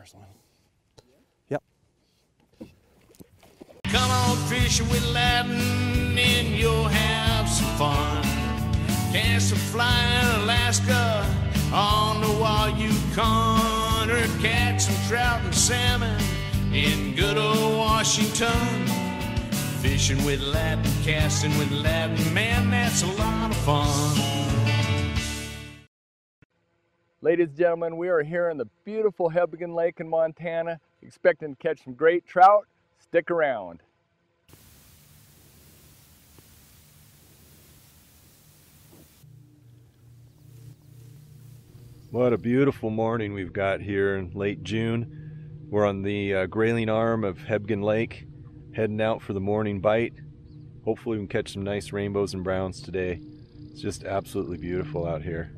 There's one. Yep. Come on fishing with Ladin and you'll have some fun. Cast a fly in Alaska on the Wayukon or catch some trout and salmon in good old Washington. Fishing with Ladin, casting with Ladin, man, that's a lot of fun. Ladies and gentlemen, we are here in the beautiful Hebgen Lake in Montana, expecting to catch some great trout. Stick around. What a beautiful morning we've got here in late June. We're on the uh, grayling arm of Hebgen Lake, heading out for the morning bite. Hopefully, we can catch some nice rainbows and browns today. It's just absolutely beautiful out here.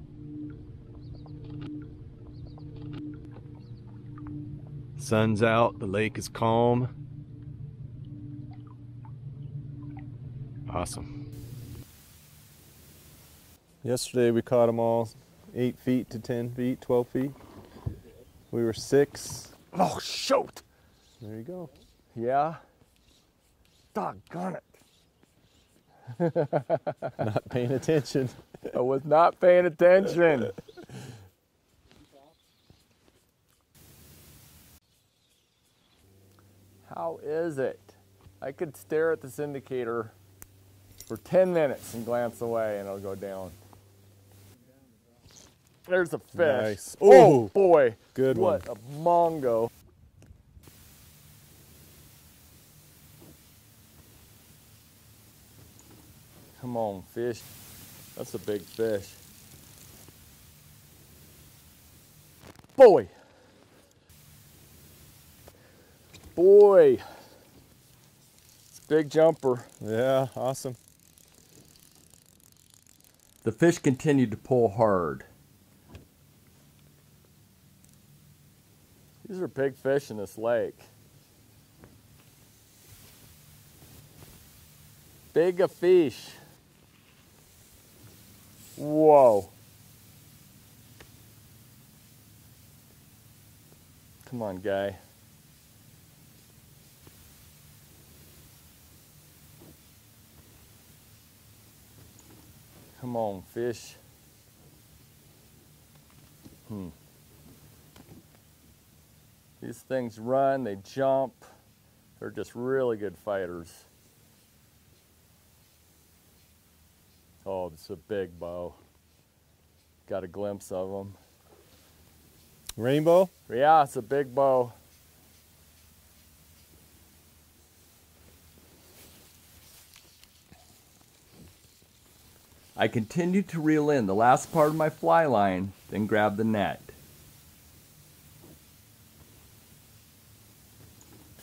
Sun's out, the lake is calm. Awesome. Yesterday we caught them all 8 feet to 10 feet, 12 feet. We were six. Oh, shoot! There you go. Yeah? Doggone it. Not paying attention. I was not paying attention. How is it? I could stare at this indicator for 10 minutes and glance away and it'll go down. There's a fish. Nice. Oh boy. good one. what a mongo. Come on, fish. That's a big fish. Boy. Boy. Big jumper. Yeah, awesome. The fish continued to pull hard. These are big fish in this lake. Big a fish. Whoa. Come on, guy. Come on, fish. Hmm. These things run, they jump. They're just really good fighters. Oh, it's a big bow. Got a glimpse of them. Rainbow? Yeah, it's a big bow. I continued to reel in the last part of my fly line, then grab the net.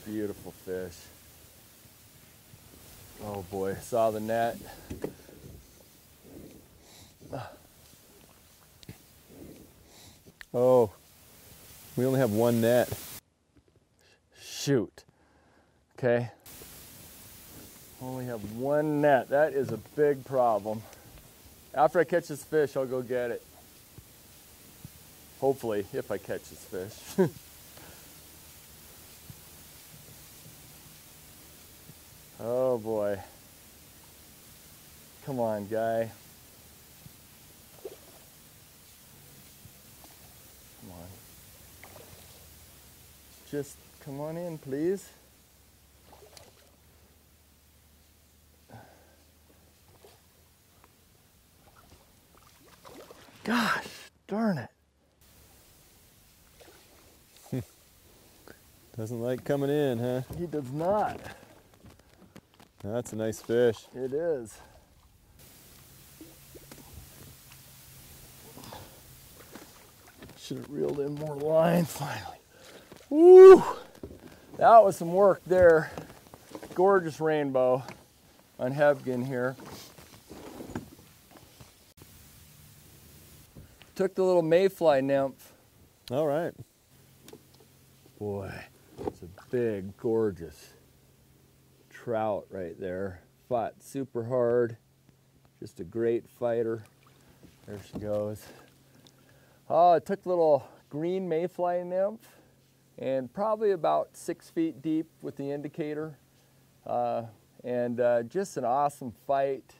Beautiful fish. Oh boy, saw the net. Oh, we only have one net. Shoot. Okay. Only have one net. That is a big problem. After I catch this fish, I'll go get it. Hopefully, if I catch this fish. oh boy. Come on, guy. Come on. Just come on in, please. Gosh, darn it. Doesn't like coming in, huh? He does not. That's a nice fish. It is. Should have reeled in more line finally. Woo! That was some work there. Gorgeous rainbow on Hebgen here. Took the little mayfly nymph. All right. Boy, it's a big, gorgeous trout right there. Fought super hard. Just a great fighter. There she goes. Oh, I took the little green mayfly nymph and probably about six feet deep with the indicator. Uh, and uh, just an awesome fight.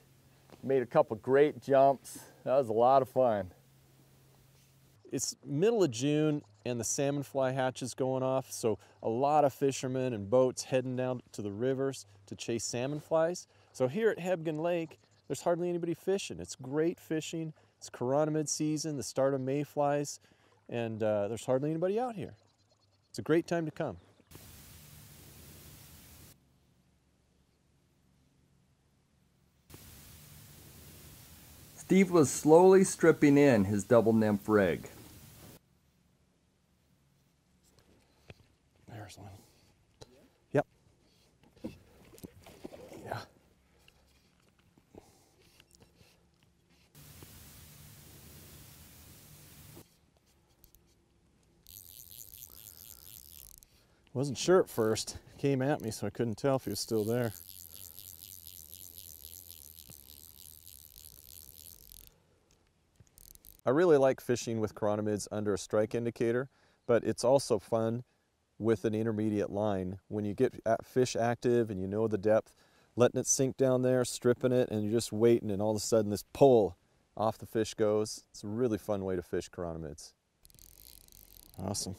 Made a couple great jumps. That was a lot of fun. It's middle of June and the salmon fly hatch is going off, so a lot of fishermen and boats heading down to the rivers to chase salmon flies. So here at Hebgen Lake, there's hardly anybody fishing. It's great fishing. It's chironomid season, the start of mayflies, and uh, there's hardly anybody out here. It's a great time to come. Steve was slowly stripping in his double nymph rig. Wasn't sure at first. Came at me, so I couldn't tell if he was still there. I really like fishing with chironomids under a strike indicator, but it's also fun with an intermediate line. When you get fish active and you know the depth, letting it sink down there, stripping it, and you're just waiting, and all of a sudden this pull off the fish goes. It's a really fun way to fish chironomids. Awesome.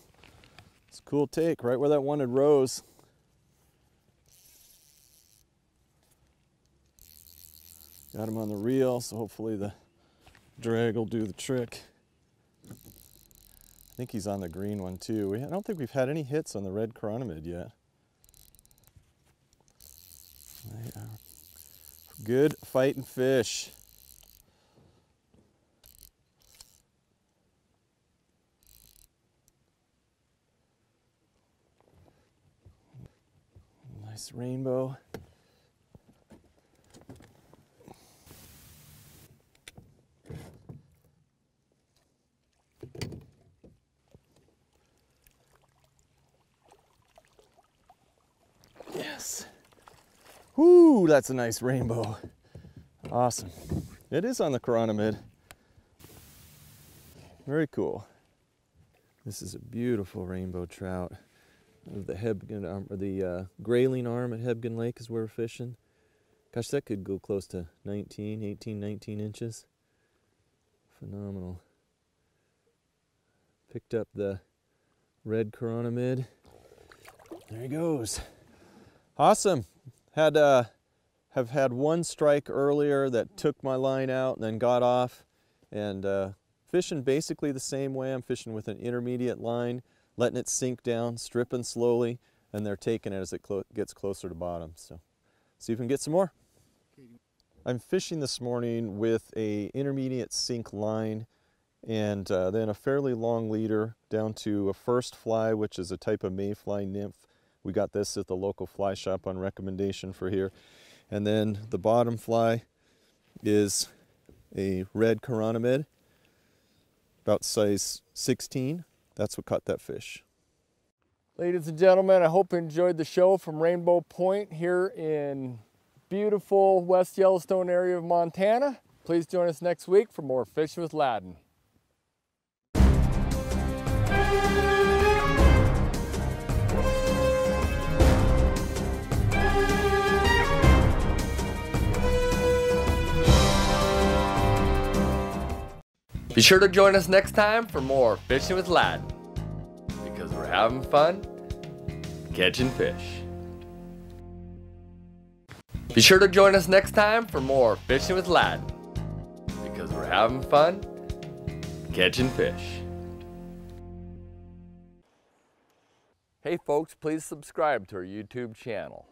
It's a cool take, right where that one had rose. Got him on the reel, so hopefully the drag will do the trick. I think he's on the green one too. We, I don't think we've had any hits on the red chironomid yet. Good fighting fish. Rainbow. Yes. Whoo, that's a nice rainbow. Awesome. It is on the chironomid. Very cool. This is a beautiful rainbow trout. The Hebgen, um, or the uh, grayling arm at Hebgen Lake is where we're fishing. Gosh, that could go close to 19, 18, 19 inches. Phenomenal. Picked up the red chironomid. There he goes. Awesome. Had uh, have had one strike earlier that took my line out and then got off. And uh, fishing basically the same way. I'm fishing with an intermediate line, letting it sink down, stripping slowly, and they're taking it as it clo gets closer to bottom. So see if we can get some more. I'm fishing this morning with a intermediate sink line and uh, then a fairly long leader down to a first fly, which is a type of mayfly nymph. We got this at the local fly shop on recommendation for here. And then the bottom fly is a red chironomid, about size 16. That's what caught that fish. Ladies and gentlemen, I hope you enjoyed the show from Rainbow Point here in beautiful West Yellowstone area of Montana. Please join us next week for more Fishing with Ladin. Be sure to join us next time for more Fishing with Ladin because we're having fun catching fish. Be sure to join us next time for more Fishing with Ladin because we're having fun catching fish. Hey folks, please subscribe to our YouTube channel.